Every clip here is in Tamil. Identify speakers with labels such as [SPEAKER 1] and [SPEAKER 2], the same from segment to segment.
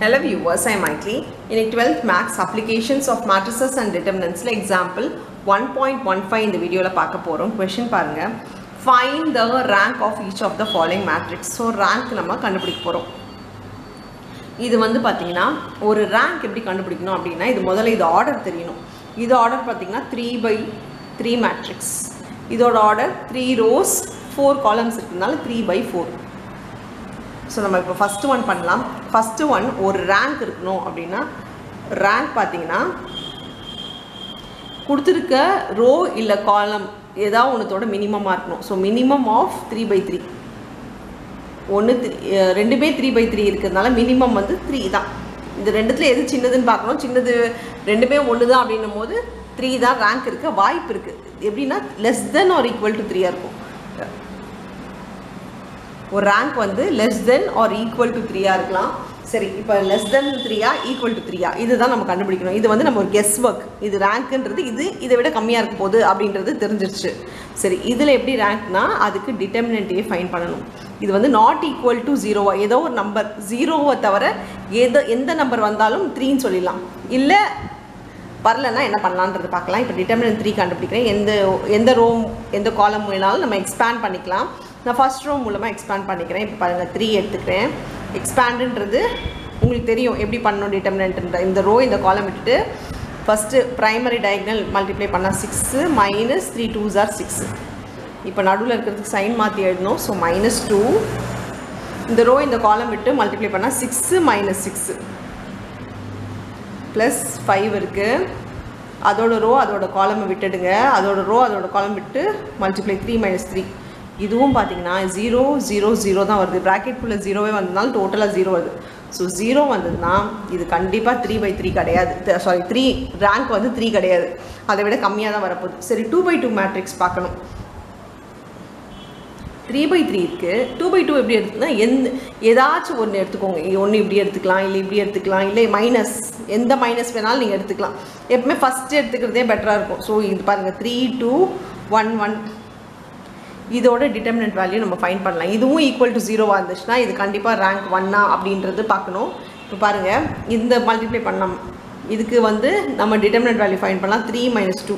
[SPEAKER 1] ஹலோ வியூவர்ஸ் ஐ மைக்லி இன்னைக்கு twelfth maths applications of matrices and டிட்டர்மினன்ஸில் example one point one five இந்த வீடியோவில் பார்க்க போகிறோம் கொஷின் பாருங்க. Find the rank of each of the following matrix so rank நம்ம கண்டுபிடிக்க போகிறோம் இது வந்து பார்த்தீங்கன்னா ஒரு ரேங்க் எப்படி கண்டுபிடிக்கணும் அப்படின்னா இது முதல்ல இது ஆர்டர் தெரியணும். இது ஆர்டர் பார்த்தீங்கன்னா த்ரீ பை த்ரீ மேட்ரிக்ஸ் இதோட order three rows four columns இருக்கிறதுனால த்ரீ பை ஃபோர் ஸோ நம்ம இப்போ ஃபஸ்ட்டு ஒன் பண்ணலாம். ஃபஸ்ட்டு ஒன் ஒரு ரேங்க் இருக்கணும் அப்படின்னா ரேங்க் பார்த்தீங்கன்னா கொடுத்துருக்க ரோ இல்லை காலம் ஏதாவது ஒன்றத்தோட மினிமமாக இருக்கணும். So minimum of three by three ஒன்று த்ரீ ரெண்டுமே த்ரீ பை த்ரீ இருக்கிறதுனால மினிமம் வந்து த்ரீ தான். இது ரெண்டுத்தில் எது சின்னதுன்னு பார்க்கணும். சின்னது ரெண்டுமே ஒன்று தான் அப்படின்னும் போது த்ரீ தான் ரேங்க் இருக்க வாய்ப்பு இருக்குது எப்படின்னா less than or equal to த்ரீயாக இருக்கும். ஒரு ரேங்க் வந்து less than or equal to த்ரீயாக இருக்கலாம். சரி இப்போ லெஸ் தென் த்ரீயா ஈக்குவல் டு த்ரீயா இதுதான் நம்ம கண்டுபிடிக்கணும். இது வந்து நம்ம ஒரு கெஸ் ஒர்க் இது ரேங்க்ன்றது இது இதை விட கம்மியாக இருக்க போகுது அப்படின்றது தெரிஞ்சிருச்சு. சரி இதில் எப்படி ரேங்க்னா அதுக்கு டிட்டர்மினண்ட்டையே ஃபைன் பண்ணணும். இது வந்து நாட் ஈக்குவல் டு ஜீரோவா ஏதோ ஒரு நம்பர் ஜீரோவை தவிர ஏதோ எந்த நம்பர் வந்தாலும் த்ரீன்னு சொல்லிடலாம். இல்லை வரலன்னா என்ன பண்ணலான்றது பார்க்கலாம். இப்போ டிட்டர்மினன்ட் த்ரீ கண்டுபிடிக்கிறேன். எந்த எந்த ரோம் எந்த காலம் வேணாலும் நம்ம எக்ஸ்பேண்ட் பண்ணிக்கலாம். நான் ஃபஸ்ட் ரோ மூலமாக எக்ஸ்பேண்ட் பண்ணிக்கிறேன். இப்போ பாருங்கள் த்ரீ எடுத்துக்கிறேன். எக்ஸ்பேண்டுன்றது உங்களுக்கு தெரியும் எப்படி பண்ணணும் டிட்டர்மினன்ட்ன்ற இந்த ரோ இந்த காலம் விட்டுட்டு ஃபஸ்ட்டு ப்ரைமரி டயக்னல் மல்டிப்ளை பண்ணால் six minus three two jar six இப்போ நடுவில் இருக்கிறதுக்கு சைன் மாற்றி எழுதணும். ஸோ மைனஸ் டூ இந்த ரோ இந்த காலம் விட்டு மல்டிப்ளை பண்ணால் six minus six plus five இருக்குது அதோட ரோ அதோட காலமை விட்டுடுங்க. அதோட ரோ அதோட காலம் விட்டு மல்டிப்ளை த்ரீ மைனஸ் த்ரீ இதுவும் பார்த்தீங்கன்னா ஜீரோ ஜீரோ ஜீரோ தான் வருது. ப்ராக்கெட் ஃபுல்லாக ஜீரோவே வந்ததுனால டோட்டலாக ஜீரோ வருது. ஸோ ஜீரோ வந்ததுன்னா இது கண்டிப்பாக த்ரீ பை த்ரீ கிடையாது. சாரி த்ரீ ரேங்க் வந்து த்ரீ கிடையாது. அதை விட கம்மியாக தான் வரப்போகுது. சரி டூ பை டூ மேட்ரிக்ஸ் பார்க்கணும். த்ரீ பை த்ரீ இருக்குது டூ பை டூ எப்படி எடுத்துக்கனா எந்த ஏதாச்சும் ஒன்று எடுத்துக்கோங்க. ஒன்று இப்படி எடுத்துக்கலாம் இல்லை இப்படி எடுத்துக்கலாம் இல்லை மைனஸ் எந்த மைனஸ் வேணாலும் நீங்கள் எடுத்துக்கலாம். எப்பவுமே ஃபஸ்ட்டு எடுத்துக்கிறதே பெட்டராக இருக்கும். ஸோ இது பாருங்கள் த்ரீ டூ ஒன் ஒன் இதோட டிட்டர்மினன்ட் வேல்யூ நம்ம ஃபைன் பண்ணலாம். இதுவும் ஈக்குவல் டு ஜீரோவாக இருந்துச்சுன்னா இது கண்டிப்பாக ரேங்க் ஒன்னா அப்படின்றது பார்க்கணும். இப்போ பாருங்கள் இந்த மல்டிப்ளை பண்ணலாம். இதுக்கு வந்து நம்ம டிட்டர்மினன்ட் வேல்யூ ஃபைன் பண்ணலாம். த்ரீ மைனஸ் டூ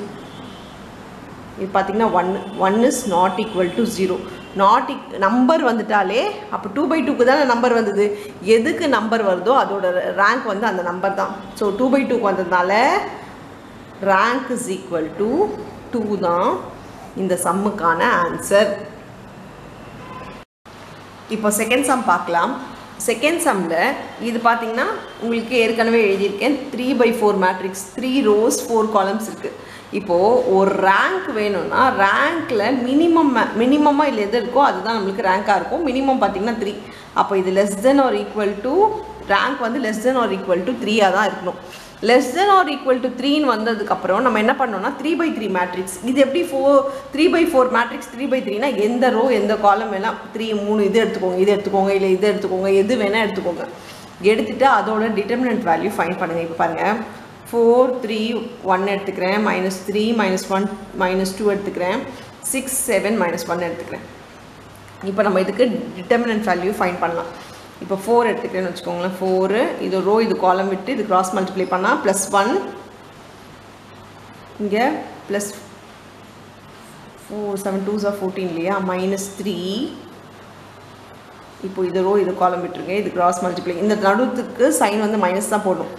[SPEAKER 1] இது பார்த்தீங்கன்னா one one is not equal to zero not இக் நம்பர் வந்துட்டாலே அப்போ டூ பை டூக்கு தானே நம்பர் வந்தது. எதுக்கு நம்பர் வருதோ அதோட ரேங்க் வந்து அந்த நம்பர் தான். ஸோ டூ பை டூக்கு வந்ததுனால rank is equal to two தான். இந்த சம்முக்கான ஆன்சர் இப்போ செகண்ட் சம் பார்க்கலாம். செகண்ட் சம்மில் இது பார்த்தீங்கன்னா உங்களுக்கு ஏற்கனவே எழுதியிருக்கேன் three by four matrix three rows four columns இருக்குது இப்போது ஒரு ரேங்க் வேணும்னா ரேங்க்கில் மினிமம் மினிமமாக இல்லை எது இருக்கோ அதுதான் நம்மளுக்கு ரேங்காக இருக்கும். மினிமம் பார்த்தீங்கன்னா த்ரீ அப்போ இது less than or equal to rank வந்து less than or equal to த்ரீயாக தான் இருக்கணும். Less than or equal to த்ரீன்னு வந்ததுக்கப்புறம் நம்ம என்ன பண்ணோம்னா த்ரீ பை த்ரீ மேட்ரிக்ஸ் இது எப்படி four three by four matrix three by த்ரீனா எந்த ரோ எந்த காலம் வேணால் த்ரீ மூணு இது எடுத்துக்கோங்க இது எடுத்துக்கோங்க இல்லை இது எடுத்துக்கோங்க எது வேணால் எடுத்துக்கோங்க. எடுத்துகிட்டு அதோட டிட்டர்மினன்ட் வேல்யூ ஃபைன் பண்ணுங்கள் இப்போ பாருங்கள் ஃபோர் த்ரீ ஒன் எடுத்துக்கிறேன். Minus three minus one minus two எடுத்துக்கிறேன். சிக்ஸ் செவன் மைனஸ் ஒன் எடுத்துக்கிறேன். இப்போ நம்ம இதுக்கு டிட்டர்மினன்ட் வேல்யூ ஃபைன் பண்ணலாம். இப்போ ஃபோர் எடுத்துக்கிட்டேன்னு வச்சுக்கோங்களேன். ஃபோரு இது ரோ இது காலம் விட்டு இது கிராஸ் மல்டிப்ளை பண்ணால் ப்ளஸ் ஒன் இங்கே ப்ளஸ் ஃபோர் செவன் டூ ஜா ஃபோர்டீன் இல்லையா? மைனஸ் த்ரீ இப்போ இது ரோ இது காலம் விட்டுருங்க. இது கிராஸ் மல்டிப்ளை இந்த நடுத்துக்கு சைன் வந்து மைனஸ் தான் போடணும்.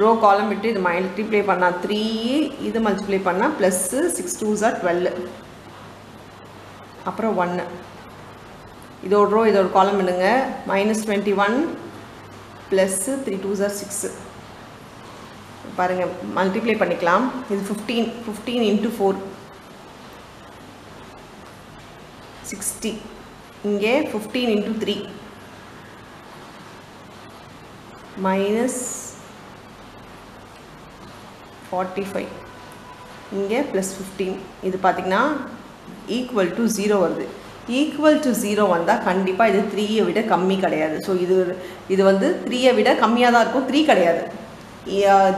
[SPEAKER 1] ரோ காலம் விட்டு இது மல்டிப்ளை பண்ணால் த்ரீ இது மல்டிப்ளை பண்ணால் ப்ளஸ்ஸு சிக்ஸ் டூ ஜார் டுவெல் அப்புறம் ஒன்று இதோட ரோ இதோட காலம் என்னங்க minus twenty one plus three two jar six பாருங்கள் மல்டிப்ளை பண்ணிக்கலாம். இது fifteen fifteen into four sixty இங்கே fifteen into three minus forty five இங்கே ப்ளஸ் ஃபிஃப்டீன் இது பார்த்திங்கன்னா ஈக்குவல் டு ஜீரோ வருது. ஈக்குவல் டு ஜீரோ வந்தால் கண்டிப்பாக இது த்ரீயை விட கம்மி கிடையாது. ஸோ இது இது வந்து த்ரீயை விட கம்மியாக தான் இருக்கும். த்ரீ கிடையாது.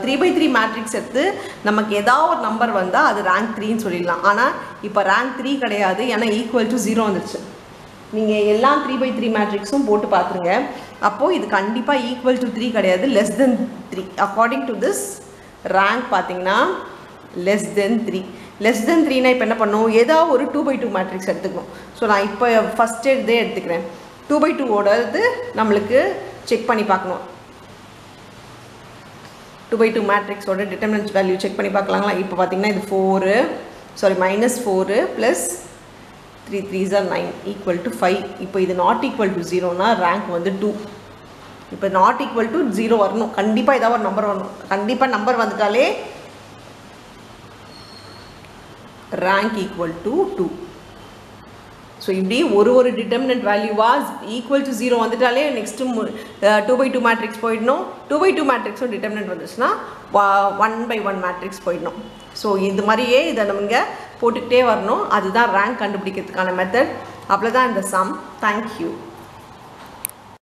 [SPEAKER 1] த்ரீ பை த்ரீ மேட்ரிக்ஸ் எடுத்து நமக்கு ஏதாவது ஒரு நம்பர் வந்தால் அது ரேங்க் த்ரீன்னு சொல்லிடலாம். ஆனால் இப்போ ரேங்க் த்ரீ கிடையாது. ஏன்னா ஈக்குவல் டு ஜீரோ வந்துருச்சு. நீங்கள் எல்லா த்ரீ பை த்ரீ மேட்ரிக்ஸும் போட்டு பார்த்துருங்க அப்போது இது கண்டிப்பாக ஈக்குவல் டு த்ரீ கிடையாது. Less than three according to this rank பார்த்தீங்கன்னா less than three less than த்ரீனா இப்போ என்ன பண்ணும்? ஏதாவது ஒரு டூ பை டூ மேட்ரிக்ஸ் எடுத்துக்கணும் ஸோ நான் இப்போ ஃபஸ்ட் இதே எடுத்துக்கிறேன். டூ பை டூவோடது நம்மளுக்கு செக் பண்ணி பார்க்கணும். டூ பை டூ மேட்ரிக்ஸோட டிட்டர்மினன்ஸ் வேல்யூ செக் பண்ணி பார்க்கலாங்களா? இப்போ பார்த்தீங்கன்னா இது four sorry minus four plus three three jar nine equal to five இப்போ இது நாட் ஈக்குவல் டு ஜீரோனா ரேங்க் வந்து டூ இப்போ நாட் ஈக்குவல் டு ஜீரோ வரணும். கண்டிப்பாக ஏதாவது ஒரு நம்பர் வரணும். கண்டிப்பாக நம்பர் வந்துட்டாலே rank equal to two so இப்படி ஒரு ஒரு டிட்டர்மினன்ட் வேல்யூவாக ஈக்குவல் டு ஜீரோ வந்துட்டாலே next two by two matrix போயிடணும். டூ பை டூ மேட்ரிக்ஸும் டிட்டர்மினன்ட் வந்துச்சுன்னா ஒன் பை ஒன் மேட்ரிக்ஸ் போயிடணும். ஸோ இது மாதிரியே இதை நம்ம போட்டுக்கிட்டே வரணும். அதுதான் ரேங்க் கண்டுபிடிக்கிறதுக்கான மெத்தட் அவ்வளோதான் இந்த சம் தேங்க்யூ